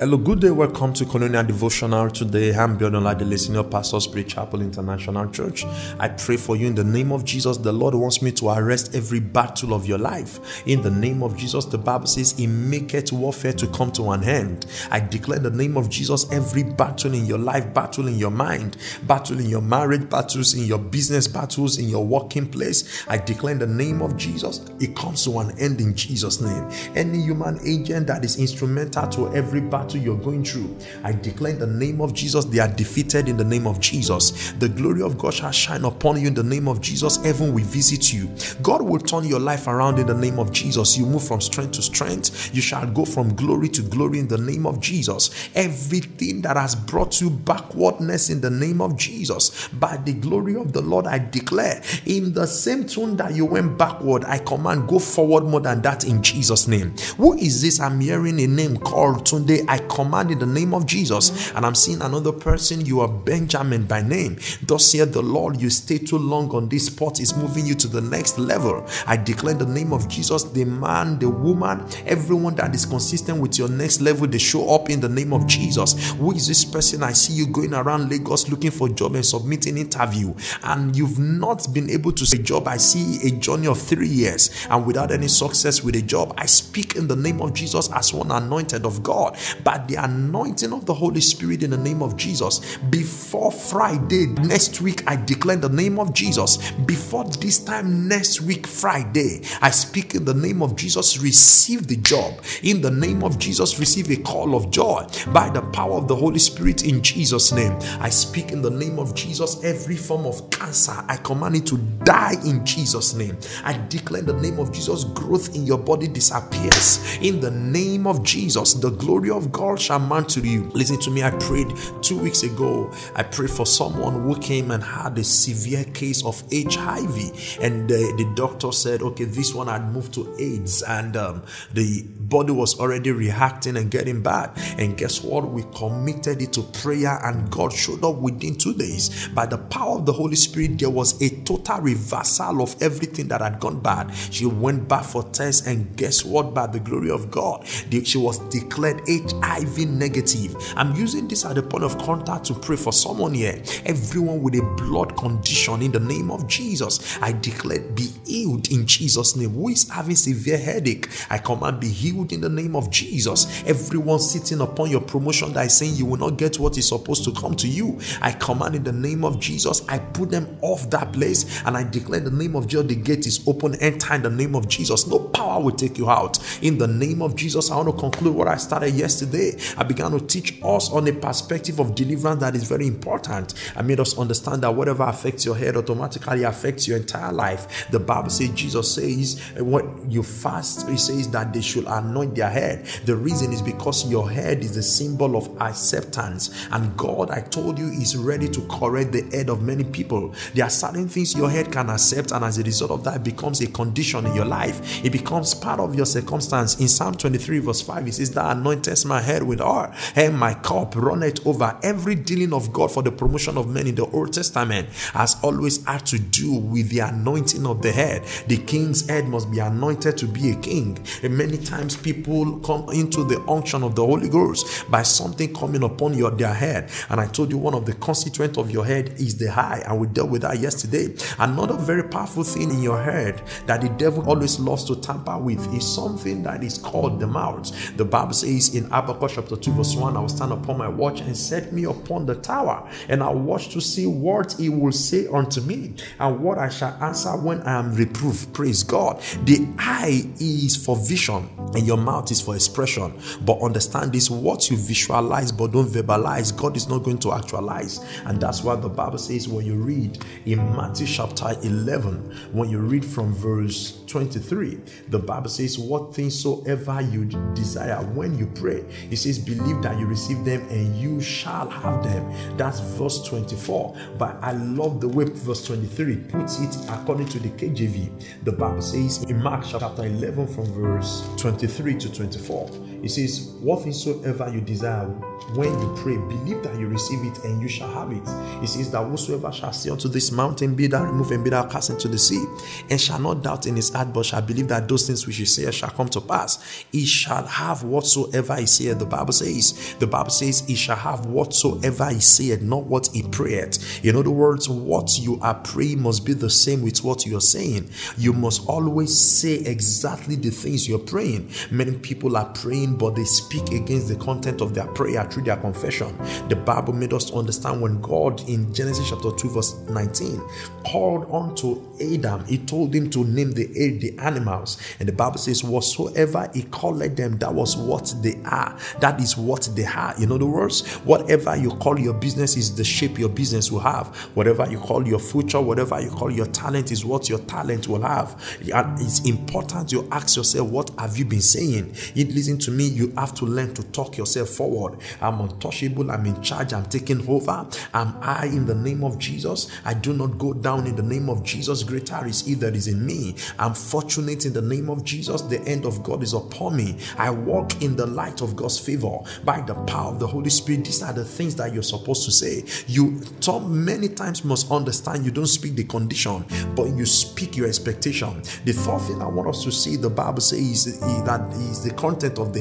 Hello, good day. Welcome to Koinonia Devotional. Today, I'm Biodun the Senior Pastor, Spirit Chapel International Church. I pray for you in the name of Jesus. The Lord wants me to arrest every battle of your life. In the name of Jesus, the Bible says, He maketh warfare to come to an end. I declare the name of Jesus, every battle in your life, battle in your mind, battle in your marriage, battles in your business, battles in your working place. I declare in the name of Jesus, it comes to an end in Jesus' name. Any human agent that is instrumental to every battle battle you're going through, I declare in the name of Jesus, they are defeated in the name of Jesus. The glory of God shall shine upon you in the name of Jesus. Heaven will visit you. God will turn your life around in the name of Jesus. You move from strength to strength. You shall go from glory to glory in the name of Jesus. Everything that has brought you backwardness in the name of Jesus, by the glory of the Lord, I declare in the same tune that you went backward, I command go forward more than that in Jesus' name. Who is this? I'm hearing a name called Tunde. I command in the name of Jesus. And I'm seeing another person, you are Benjamin by name. Thus said the Lord, you stay too long on this spot, is moving you to the next level. I declare the name of Jesus, the man, the woman, everyone that is consistent with your next level, they show up in the name of Jesus. Who is this person? I see you going around Lagos looking for job and submitting interview, and you've not been able to say job. I see a journey of three years and without any success with a job. I speak in the name of Jesus as one anointed of God by the anointing of the Holy Spirit in the name of Jesus. Before Friday next week, I declare the name of Jesus. Before this time next week, Friday, I speak in the name of Jesus. Receive the job. In the name of Jesus, receive a call of joy by the power of the Holy Spirit in Jesus' name. I speak in the name of Jesus. Every form of cancer, I command it to die in Jesus' name. I declare in the name of Jesus, growth in your body disappears. In the name of Jesus, the glory of God God shall mount to you. Listen to me. I prayed two weeks ago. I prayed for someone who came and had a severe case of HIV, and the, the doctor said, okay, this one had moved to AIDS, and um, the body was already reacting and getting bad. And guess what? We committed it to prayer, and God showed up within two days. By the power of the Holy Spirit, there was a total reversal of everything that had gone bad. She went back for tests, and guess what? By the glory of God, she was declared HIV HIV negative. I'm using this at the point of contact to pray for someone here. Everyone with a blood condition in the name of Jesus. I declare be healed in Jesus' name. Who is having severe headache? I command be healed in the name of Jesus. Everyone sitting upon your promotion that is saying you will not get what is supposed to come to you. I command in the name of Jesus. I put them off that place and I declare the name of Jesus. The gate is open. Enter in the name of Jesus. No power will take you out. In the name of Jesus, I want to conclude what I started yesterday today, I began to teach us on a perspective of deliverance that is very important. I made us understand that whatever affects your head automatically affects your entire life. The Bible says, Jesus says, eh, when you fast, He says that they should anoint their head. The reason is because your head is a symbol of acceptance, and God, I told you, is ready to correct the head of many people. There are certain things your head can accept, and as a result of that, it becomes a condition in your life. It becomes part of your circumstance. In Psalm 23, verse 5, it says, That anointest head with oil, and my cup runneth over. Every dealing of God for the promotion of men in the Old Testament has always had to do with the anointing of the head. The king's head must be anointed to be a king. And many times people come into the unction of the Holy Ghost by something coming upon your their head. And I told you one of the constituent of your head is the high, and we dealt with that yesterday. Another very powerful thing in your head that the devil always loves to tamper with is something that is called the mouth. The Bible says in Habakkuk Habakkuk chapter 2, verse 1, I will stand upon my watch and set me upon the tower, and I will watch to see what he will say unto me, and what I shall answer when I am reproved. Praise God. The eye is for vision, and your mouth is for expression. But understand this what you visualize but don't verbalize, God is not going to actualize. And that's why the Bible says when you read in Matthew chapter 11, when you read from verse 23, the Bible says, What things soever you desire when you pray, he says, Believe that you receive them and you shall have them. That's verse 24. But I love the way verse 23 puts it according to the KJV. The Bible says in Mark chapter 11 from verse 23 to 24, It says, What things soever you desire when you pray, believe that you receive it and you shall have it. It says that whosoever shall say unto this mountain, Be thou removed and be thou cast into the sea, and shall not doubt in his heart, but shall believe that those things which he saith shall come to pass, he shall have whatsoever he saith. The Bible says, The Bible says, He shall have whatsoever he saith, not what he prayed. In other words, what you are praying must be the same with what you are saying. You must always say exactly the things you're praying. Many people are praying, but they speak against the content of their prayer through their confession. The Bible made us understand when God in Genesis chapter 2, verse 19, called unto Adam, he told him to name the, eh, the animals. And the Bible says, Whatsoever he called them, that was what they are. That is what they are. In other words, whatever you call your business is the shape your business will have. Whatever you call your future, whatever you call your talent is what your talent will have. It's important you ask yourself, What have you been saying? You listen to me, you have to learn to talk yourself forward. I'm untouchable, I'm in charge, I'm taking over. Am I in the name of Jesus? I do not go down in the name of Jesus. Greater is He that is in me. I'm fortunate in the name of Jesus. The end of God is upon me. I walk in the light of God's favor by the power of the Holy Spirit. These are the things that you're supposed to say. You many times must understand you don't speak the condition, but you speak your expectation. The fourth thing I want us to see, the Bible says that is the content of the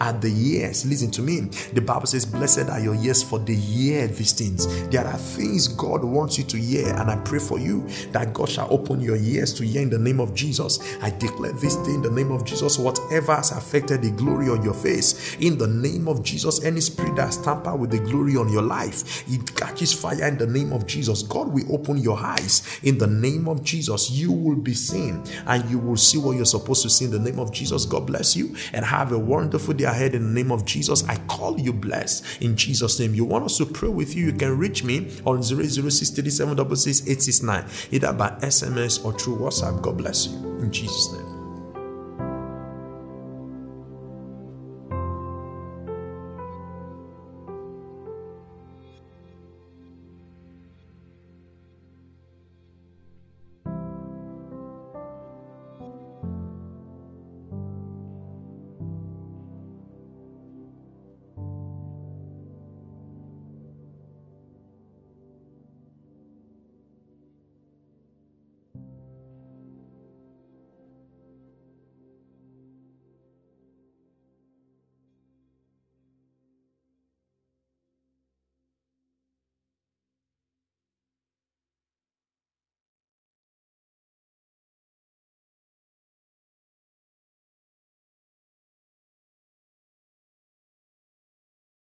at the years. Listen to me. The Bible says, Blessed are your years for the year these things. There are things God wants you to hear, and I pray for you that God shall open your ears to hear in the name of Jesus. I declare this day in the name of Jesus, whatever has affected the glory on your face, in the name of Jesus, any spirit that has tampered with the glory on your life, it catches fire in the name of Jesus. God will open your eyes in the name of Jesus. You will be seen and you will see what you're supposed to see in the name of Jesus. God bless you and have a wonderful day ahead in the name of Jesus. I call you blessed in Jesus' name. You want us to pray with you? You can reach me on 00637 either by SMS or through WhatsApp. God bless you in Jesus' name.